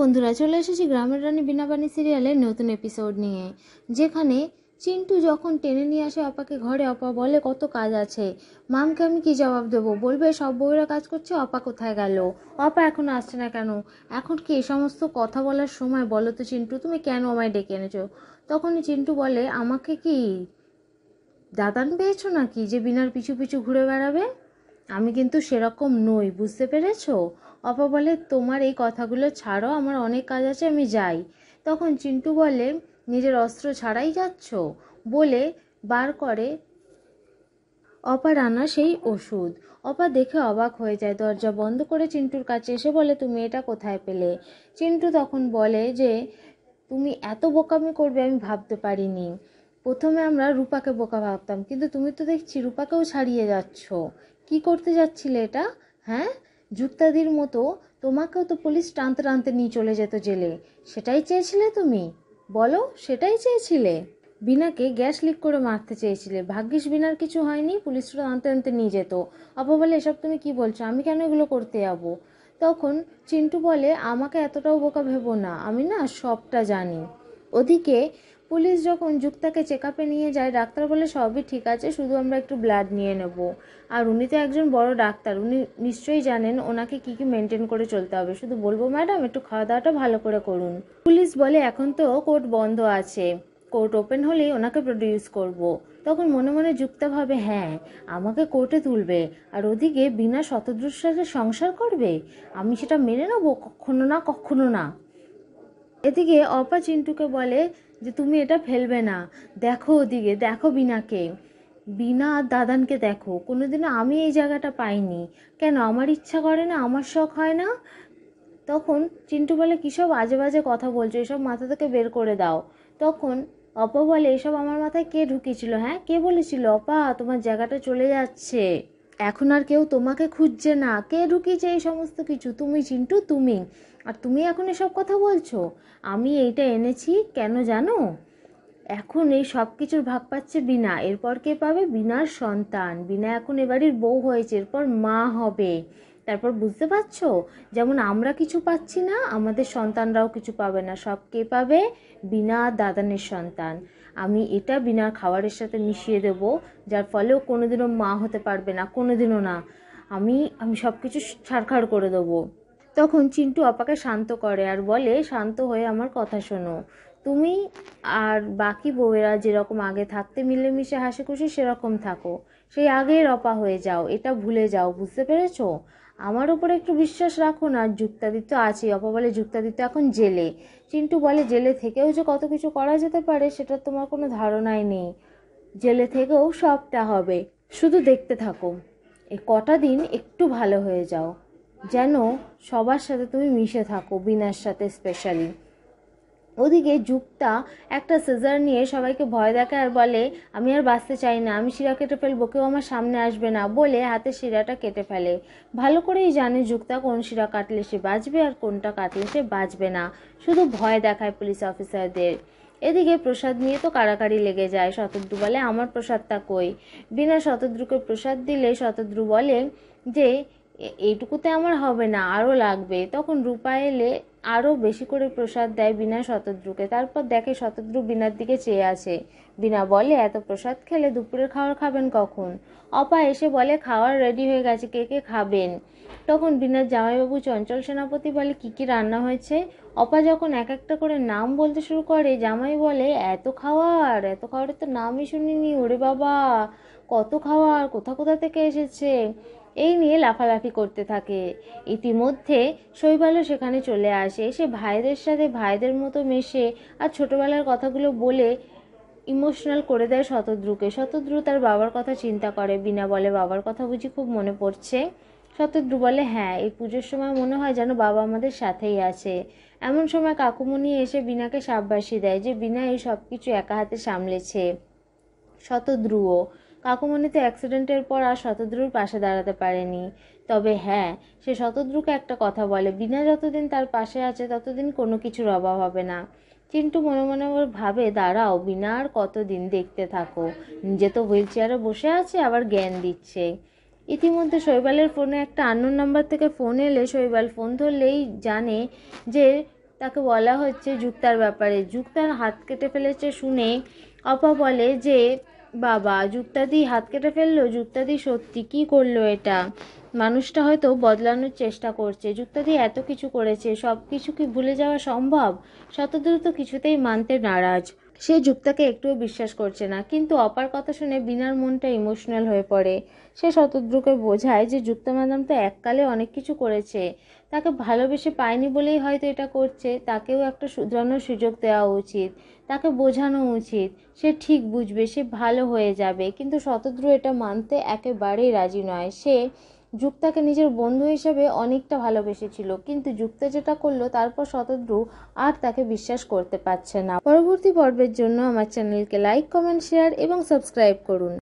বন্ধুরা, চলে এসেছি গ্রামের রানী বিনাবানি সিরিয়ালের নতুন এপিসোড নিয়ে, যেখানে চিন্টু যখন টেনে নিয়ে আসে অপাকে ঘরে, অপা বলে, কত কাজ আছে, মামকে আমি কি জবাব দেবো? বলবে, সব বউরা কাজ করছে, অপা কোথায় গেল? অপা এখন আসছে না কেন? এখন কি এই সমস্ত কথা বলার সময়? বলো তো চিন্টু, তুমি কেন আমায় ডেকে এনেছো? তখনই চিন্টু বলে, আমাকে কি দাদান পেয়েছ নাকি, যে বিনার পিছু পিছু ঘুরে বেড়াবে? আমি কিন্তু সেরকম নই, বুঝতে পেরেছ? অপা বলে তোমার এই কথাগুলো ছাড়ো, আমার অনেক কাজ আছে, আমি যাই। তখন চিন্টু বলে, নিজের অস্ত্র ছাড়াই যাচ্ছ? বলে বার করে অপার আনা সেই ওষুধ। অপা দেখে অবাক হয়ে যায়। দরজা বন্ধ করে চিন্টুর কাছে এসে বলে, তুমি এটা কোথায় পেলে? চিন্টু তখন বলে যে, তুমি এত বোকামি করবে, আমি ভাবতে পারিনি। প্রথমে আমরা রূপাকে বোকা ভাবতাম, কিন্তু তুমি তো দেখছি রূপাকেও ছাড়িয়ে যাচ্ছ। কি করতে যাচ্ছিলে এটা? হ্যাঁ? যুক্তাদির মতো তোমাকেও তো পুলিশ টানতে টানতে নিয়ে চলে যেত জেলে। সেটাই চেয়েছিলে তুমি? বলো, সেটাই চেয়েছিলে? বিনাকে গ্যাস লিক করে মারতে চেয়েছিলে। ভাগ্যিস বিনার কিছু হয়নি, পুলিশরা আনতে আনতে নিয়ে যেত। আপা বলে, এসব তুমি কি বলছো? আমি কেন এগুলো করতে যাব? তখন চিন্টু বলে, আমাকে এতটাও বোকা ভেবো না। আমি না সবটা জানি। ওদিকে পুলিশ যখন যুক্তাকে চেক আপে নিয়ে যায়, ডাক্তার বলে, সবই ঠিক আছে, শুধু আমরা একটু ব্লাড নিয়ে নেব। আর উনি তো একজন বড় ডাক্তার, উনি নিশ্চয়ই জানেন ওনাকে কি কি মেনটেন করে চলতে হবে। শুধু বলব, ম্যাডাম, একটু খাওয়া দাওয়াটা ভালো করে করুন। পুলিশ বলে, এখন তো কোর্ট বন্ধ আছে। কোর্ট ওপেন হলেই ওনাকে প্রডিউস করব। তখন মনে মনে যুক্তা ভাবে হ্যাঁ আমাকে কোর্টে তুলবে। আর ওদিকে বিনা শতদ্রুর সংসার করবে? আমি সেটা মেনে নেব কখনো না কখনো না? এদিকে অপা চিন্টুকে বলে যে তুমি এটা ফেলবে না। দেখো ওদিকে, দেখো বিনাকে। বিনা আর দাদানকে দেখো। কোনোদিনও আমি এই জায়গাটা পাইনি। কেন, আমার ইচ্ছা করে না? আমার শখ হয় না? তখন চিন্টু বলে কিসব আজে বাজে কথা বলছো? এসব মাথা থেকে বের করে দাও। তখন অপা বলে, এসব আমার মাথায় কে ঢুকিয়েছিল হ্যাঁ? কে বলেছিল? অপা, তোমার জায়গাটা চলে যাচ্ছে। এখন আর কেউ তোমাকে খুঁজছে না। কে ঢুকিয়েছে এই সমস্ত কিছু? তুমি চিন্টু, তুমি। আর তুমি এখন এসব কথা বলছো? আমি এইটা এনেছি, কেন জানো? এখন এই সব কিছুর ভাগ পাচ্ছে বিনা। এরপর কে পাবে? বিনার সন্তান। বিনা এখন এবাড়ির বউ হয়েছে, এরপর মা হবে। তারপর বুঝতে পারছ? যেমন আমরা কিছু পাচ্ছি না, আমাদের সন্তানরাও কিছু পাবে না। সব কে পাবে? বিনা দাদানের সন্তান। আমি এটা বিনার খাবারের সাথে মিশিয়ে দেব, যার ফলেও কোনোদিনও মা হতে পারবে না, কোনোদিনও না। আমি আমি সব কিছু ছাড়খাড় করে দেবো। তখন চিন্টু আপাকে শান্ত করে আর বলে, শান্ত হয়ে আমার কথা শোনো। তুমি আর বাকি বউয়েরা যেরকম আগে থাকতে মিলেমিশে হাসি খুশি সেরকম থাকো। সেই আগের অপা হয়ে যাও, এটা ভুলে যাও, বুঝতে পেরেছ? আমার উপরে একটু বিশ্বাস রাখো না যুক্তাদিত্য আছে অপা বলে যুক্তাদিত্য এখন জেলে। চিন্টু বলে, জেলে থেকেও যে কত কিছু করা যেতে পারে, সেটা তোমার কোনো ধারণাই নেই। জেলে থেকেও সবটা হবে। শুধু দেখতে থাকো। এই কটা দিন একটু ভালো হয়ে যাও। যেন সবার সাথে তুমি মিশে থাকো, বিনার সাথে স্পেশালি ওদিকে যুক্তা একটা সিজার নিয়ে সবাইকে ভয় দেখায় আর বলে, আমি আর বাঁচতে চাই না, আমি শিরা কেটে ফেলব, কেউ আমার সামনে আসবে না বলে হাতে শিরাটা কেটে ফেলে। ভালো করেই জানে যুক্তা কোন শিরা কাটলে সে বাঁচবে আর কোনটা কাটলে সে বাঁচবে না। শুধু ভয় দেখায় পুলিশ অফিসারদের। এদিকে প্রসাদ নিয়ে তো কাড়াকাড়ি লেগে যায়। শতদ্রু বলে, আমার প্রসাদটা কই? বিনা শতদ্রুকে প্রসাদ দিলে শতদ্রু বলে যে এইটুকুতে আমার হবে না আরও লাগবে। তখন রূপা এলে আরও বেশি করে প্রসাদ দেয় বিনা শতদ্রুকে। তারপর দেখে শতদ্রু বিনার দিকে চেয়ে আছে। বিনা বলে, এত প্রসাদ খেলে দুপুরের খাবার খাবেন কখন? অপা এসে বলে, খাওয়ার রেডি হয়ে গেছে, কে কে খাবেন? তখন বিনার জামাইবাবু চঞ্চল সেনাপতি বলে, কি কি রান্না হয়েছে? অপা যখন এক একটা করে নাম বলতে শুরু করে, জামাই বলে, এত খাওয়ার, এত খাওয়ারের তো নামই শুনিনি, ওরে বাবা! কত খাওয়ার, কোথা কোথা থেকে এসেছে? এই নিয়ে লাফালাফি করতে থাকে। ইতিমধ্যে শৈবালও সেখানে চলে আসে। এসে ভাইদের সাথে ভাইদের মতো মেশে আর ছোটোবেলার কথাগুলো বলে ইমোশনাল করে দেয় শতদ্রুকে। শতদ্রু তার বাবার কথা চিন্তা করে, বিনা বলে বাবার কথা বুঝি খুব মনে পড়ছে। শতদ্রু বলে হ্যাঁ এই পুজোর সময় মনে হয় যেন বাবা আমাদের সাথেই আছে। এমন সময় কাকুমণি এসে বিনাকে সাববাসী দেয় যে বিনা এই সব কিছু একা হাতে সামলেছে। শতদ্রুও কাকুমণি তো অ্যাক্সিডেন্টের পর আর শতদ্রুর পাশে দাঁড়াতে পারেনি। তবে হ্যাঁ সে শতদ্রুকে একটা কথা বলে, বিনা যতদিন তার পাশে আছে ততদিন কোনো কিছুর অভাব হবে না। চিন্টু মনে মনে ভাবে, দাঁড়াও, বিনা আর কতদিন দেখতে থাকো। নিজে তো হুইল চেয়ারে বসে আছে, আবার জ্ঞান দিচ্ছে। ইতিমধ্যে শৈবালের ফোনে একটা আননোন নাম্বার থেকে ফোন এলে শৈবাল ফোন ধরলেই জানে যে তাকে বলা হচ্ছে যুক্তার ব্যাপারে। যুক্তার হাত কেটে ফেলেছে শুনে অপা বলে যে বাবা যুক্তাদি হাত কেটে ফেলল? যুক্তাদি সত্যি কি করল এটা? মানুষটা হয়তো বদলানোর চেষ্টা করছে। যুক্তাদি এত কিছু করেছে সব কিছু কি ভুলে যাওয়া সম্ভব? শতদ্রুত কিছুতেই মানতে নারাজ। সে যুক্তাকে একটুও বিশ্বাস করছে না, কিন্তু অপার কথা শুনে বিনার মনটা ইমোশনাল হয়ে পড়ে। সে শতদ্রুকে বোঝায় যে যুক্তা ম্যাডাম তো এককালে অনেক কিছু করেছে। তাকে ভালোবেসে পায়নি বলেই হয়তো এটা করছে, তাকেও একটা শুধরানোর সুযোগ দেওয়া উচিত, তাকে বোঝানো উচিত। সে ঠিক বুঝবে, সে ভালো হয়ে যাবে, কিন্তু শতদ্রু এটা মানতে একেবারেই রাজি নয়। সে যুক্তাকে নিজের বন্ধু হিসেবে অনেকটা ভালোবেসেছিল, কিন্তু যুক্তা যেটা করল তারপর শতদ্রু আর তাকে বিশ্বাস করতে পারছে না। পরবর্তী পর্বের জন্য আমার চ্যানেলকে লাইক কমেন্ট শেয়ার এবং সাবস্ক্রাইব করুন।